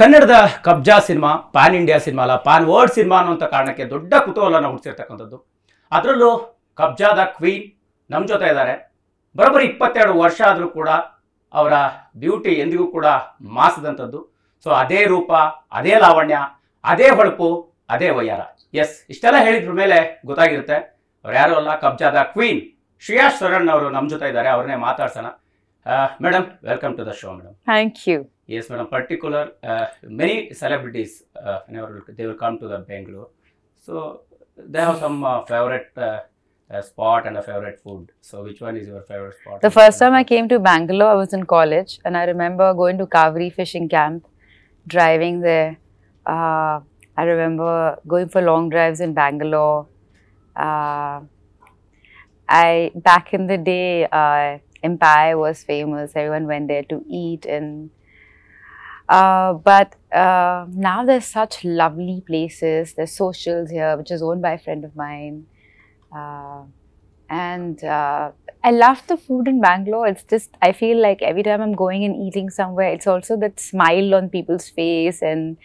ಕನ್ನಡದ Kabzaa cinema pan India cinema ಅಲ್ಲ pan world cinema ಅನ್ನುವಂಥ ಕಾರಣಕ್ಕೆ ದೊಡ್ಡ ಕುತೂಹಲನ ಹುಡ್ಸಿರ್ತಕ್ಕಂಥದ್ದು ಅದರಲ್ಲೂ ಕಬ್ಜಾದ ಕ್ವೀನ್ ನಮ್ಮ ಜೊತೆ ಇದ್ದಾರೆ ಬರೋಬ್ಬರಿ ಇಪ್ಪತ್ತೆರಡು ವರ್ಷ ಆದರೂ ಕೂಡ ಅವರ ಬ್ಯೂಟಿ ಎಂದಿಗೂ ಕೂಡ ಮಾಸದಂಥದ್ದು. ಸೊ ಅದೇ ರೂಪ, ಅದೇ ಲಾವಣ್ಯ, ಅದೇ ಹೊಳಪು, ಅದೇ ವಯ್ಯಾರ ಎಸ್ ಇಷ್ಟೆಲ್ಲ ಹೇಳಿದ್ರ ಮೇಲೆ ಗೊತ್ತಾಗಿರುತ್ತೆ. ಅವ್ರು ಯಾರು ಅಲ್ಲ, ಕಬ್ಜಾದ ಕ್ವೀನ್ ಶ್ರೇಯಾ ಶರಣ್ ಅವರು ನಮ್ಮ ಜೊತೆ ಇದ್ದಾರೆ ಅವ್ರನ್ನೇ ಮಾತಾಡ್ಸೋಣ. Uh, madam, welcome to the show, madam. Thank you. Yes, madam. Particular, uh, many celebrities, uh, they will come to the Bangalore. So, they have some uh, favorite uh, uh, spot and a favorite food. So, which one is your favorite spot? The first time I came to Bangalore, I was in college. And I remember going to Kaveri fishing camp, driving there. I remember going for long drives in Bangalore. I, back in the day, Empire was famous. Everyone went there to eat, and uh, but uh, now there's such lovely places. There's socials here, which is owned by a friend of mine. Uh, and uh, I love the food in Bangalore. It's just I feel like every time I'm going and eating somewhere, it's also that smile on people's face and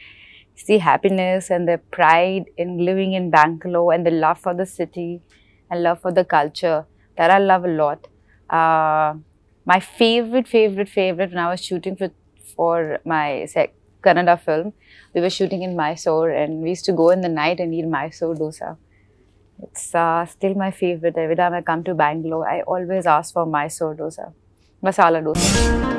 it's the happiness and the pride in living in Bangalore and the love for the city and love for the culture that I love a lot. Uh, my favorite, favorite, favorite when I was shooting for for my sec- Kannada film, we were shooting in Mysore and we used to go in the night and eat Mysore dosa. It's uh, still my favorite. Every time I come to Bangalore, I always ask for Mysore dosa, masala dosa.